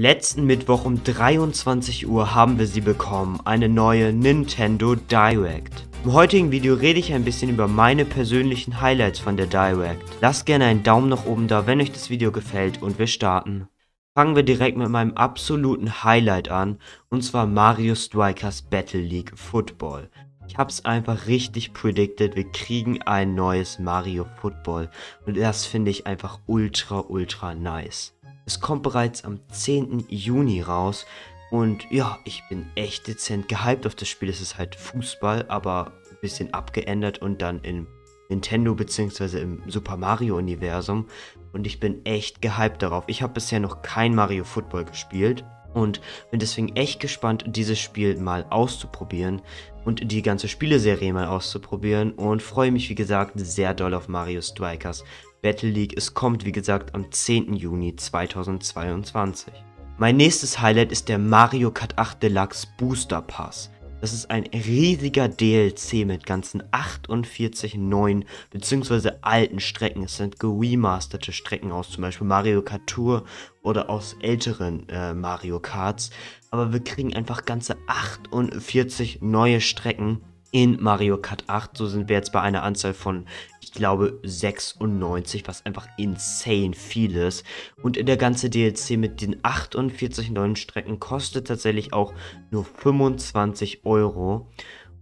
Letzten Mittwoch um 23 Uhr haben wir sie bekommen, eine neue Nintendo Direct. Im heutigen Video rede ich ein bisschen über meine persönlichen Highlights von der Direct. Lasst gerne einen Daumen nach oben da, wenn euch das Video gefällt und wir starten. Fangen wir direkt mit meinem absoluten Highlight an, und zwar Mario Strikers Battle League Football. Ich hab's einfach richtig predicted, wir kriegen ein neues Mario Football und das finde ich einfach ultra ultra nice. Es kommt bereits am 10. Juni raus und ja, ich bin echt dezent gehypt auf das Spiel. Es ist halt Fußball, aber ein bisschen abgeändert und dann im Nintendo bzw. im Super Mario Universum. Und ich bin echt gehypt darauf. Ich habe bisher noch kein Mario Football gespielt und bin deswegen echt gespannt, dieses Spiel mal auszuprobieren und die ganze Spieleserie mal auszuprobieren und freue mich, wie gesagt, sehr doll auf Mario Strikers Battle League. Es kommt, wie gesagt, am 10. Juni 2022. Mein nächstes Highlight ist der Mario Kart 8 Deluxe Booster Pass. Das ist ein riesiger DLC mit ganzen 48 neuen bzw. alten Strecken. Es sind geremasterte Strecken aus zum Beispiel Mario Kart Tour oder aus älteren äh, Mario Karts. Aber wir kriegen einfach ganze 48 neue Strecken in Mario Kart 8. So sind wir jetzt bei einer Anzahl von, ich glaube, 96, was einfach insane viel ist. Und der ganze DLC mit den 48 neuen Strecken kostet tatsächlich auch nur 25 Euro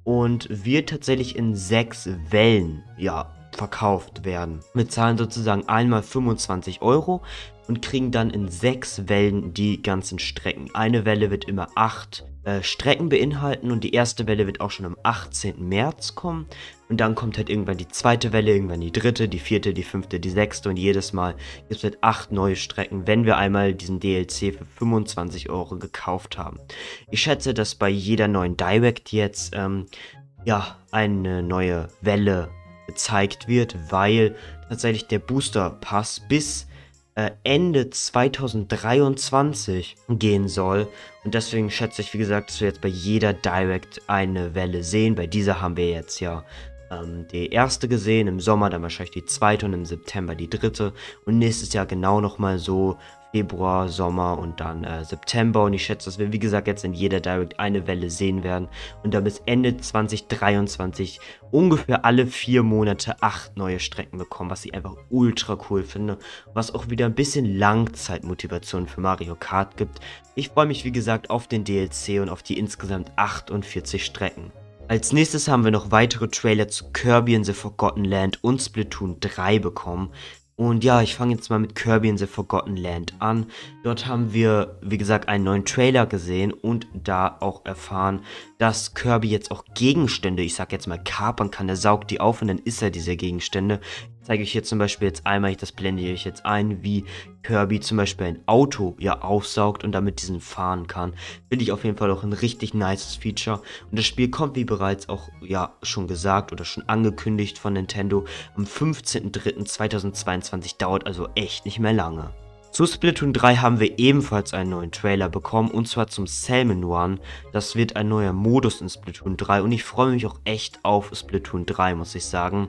und wird tatsächlich in sechs Wellen, ja, verkauft werden. Wir zahlen sozusagen einmal 25 Euro und kriegen dann in sechs Wellen die ganzen Strecken. Eine Welle wird immer acht äh, Strecken beinhalten und die erste Welle wird auch schon am 18. März kommen. Und dann kommt halt irgendwann die zweite Welle, irgendwann die dritte, die vierte, die fünfte, die sechste und jedes Mal gibt es halt acht neue Strecken, wenn wir einmal diesen DLC für 25 Euro gekauft haben. Ich schätze, dass bei jeder neuen Direct jetzt ähm, ja eine neue Welle gezeigt wird, weil tatsächlich der Booster Pass bis Ende 2023 gehen soll. Und deswegen schätze ich, wie gesagt, dass wir jetzt bei jeder Direct eine Welle sehen. Bei dieser haben wir jetzt ja ähm, die erste gesehen, im Sommer dann wahrscheinlich die zweite und im September die dritte. Und nächstes Jahr genau nochmal so Februar, Sommer und dann äh, September. Und ich schätze, dass wir, wie gesagt, jetzt in jeder Direct eine Welle sehen werden. Und dann bis Ende 2023 ungefähr alle vier Monate acht neue Strecken bekommen, was ich einfach ultra cool finde. Was auch wieder ein bisschen Langzeitmotivation für Mario Kart gibt. Ich freue mich, wie gesagt, auf den DLC und auf die insgesamt 48 Strecken. Als nächstes haben wir noch weitere Trailer zu Kirby in the Forgotten Land und Splatoon 3 bekommen. Und ja, ich fange jetzt mal mit Kirby in the Forgotten Land an. Dort haben wir, wie gesagt, einen neuen Trailer gesehen und da auch erfahren, dass Kirby jetzt auch Gegenstände, ich sag jetzt mal, kapern kann. Er saugt die auf und dann ist er diese Gegenstände. Ich zeige euch hier zum Beispiel jetzt einmal, das blende ich jetzt ein, wie Kirby zum Beispiel ein Auto ja aufsaugt und damit diesen fahren kann. Finde ich auf jeden Fall auch ein richtig nices Feature. Und das Spiel kommt, wie bereits auch ja schon gesagt oder schon angekündigt von Nintendo, am 15.03.2022. Dauert also echt nicht mehr lange. Zu Splatoon 3 haben wir ebenfalls einen neuen Trailer bekommen und zwar zum Salmon Run. Das wird ein neuer Modus in Splatoon 3 und ich freue mich auch echt auf Splatoon 3, muss ich sagen.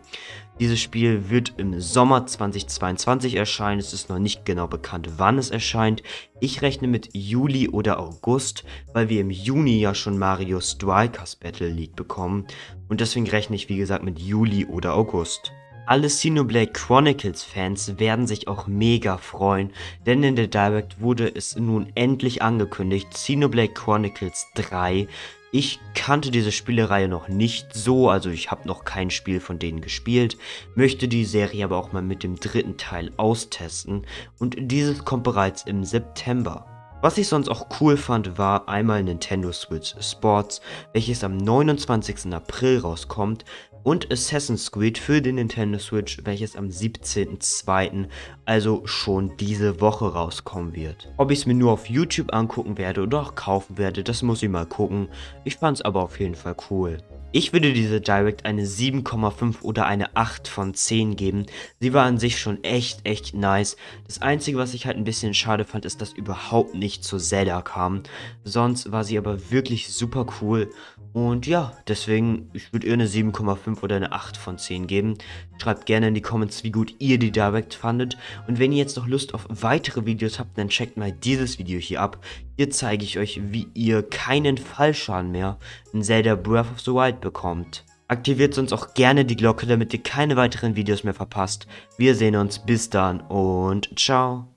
Dieses Spiel wird im Sommer 2022 erscheinen. Es ist noch nicht genau bekannt, wann es erscheint. Ich rechne mit Juli oder August, weil wir im Juni ja schon Mario Strikers Battle League bekommen. Und deswegen rechne ich, wie gesagt, mit Juli oder August. Alle Xenoblade Chronicles Fans werden sich auch mega freuen, denn in der Direct wurde es nun endlich angekündigt, Xenoblade Chronicles 3. Ich kannte diese Spielereihe noch nicht so, also ich habe noch kein Spiel von denen gespielt, möchte die Serie aber auch mal mit dem dritten Teil austesten und dieses kommt bereits im September. Was ich sonst auch cool fand, war einmal Nintendo Switch Sports, welches am 29. April rauskommt und Assassin's Creed für den Nintendo Switch, welches am 17.02., also schon diese Woche rauskommen wird. Ob ich es mir nur auf YouTube angucken werde oder auch kaufen werde, das muss ich mal gucken. Ich fand es aber auf jeden Fall cool. Ich würde diese Direct eine 7,5 oder eine 8 von 10 geben. Sie war an sich schon echt, echt nice. Das Einzige, was ich halt ein bisschen schade fand, ist, dass überhaupt nicht zu Zelda kam. Sonst war sie aber wirklich super cool. Und ja, deswegen, ich würde ihr eine 7,5 oder eine 8 von 10 geben. Schreibt gerne in die Comments, wie gut ihr die Direct fandet. Und wenn ihr jetzt noch Lust auf weitere Videos habt, dann checkt mal dieses Video hier ab. Hier zeige ich euch, wie ihr keinen Fallschaden mehr in Zelda Breath of the Wild bekommt. Aktiviert sonst auch gerne die Glocke, damit ihr keine weiteren Videos mehr verpasst. Wir sehen uns bis dann und ciao.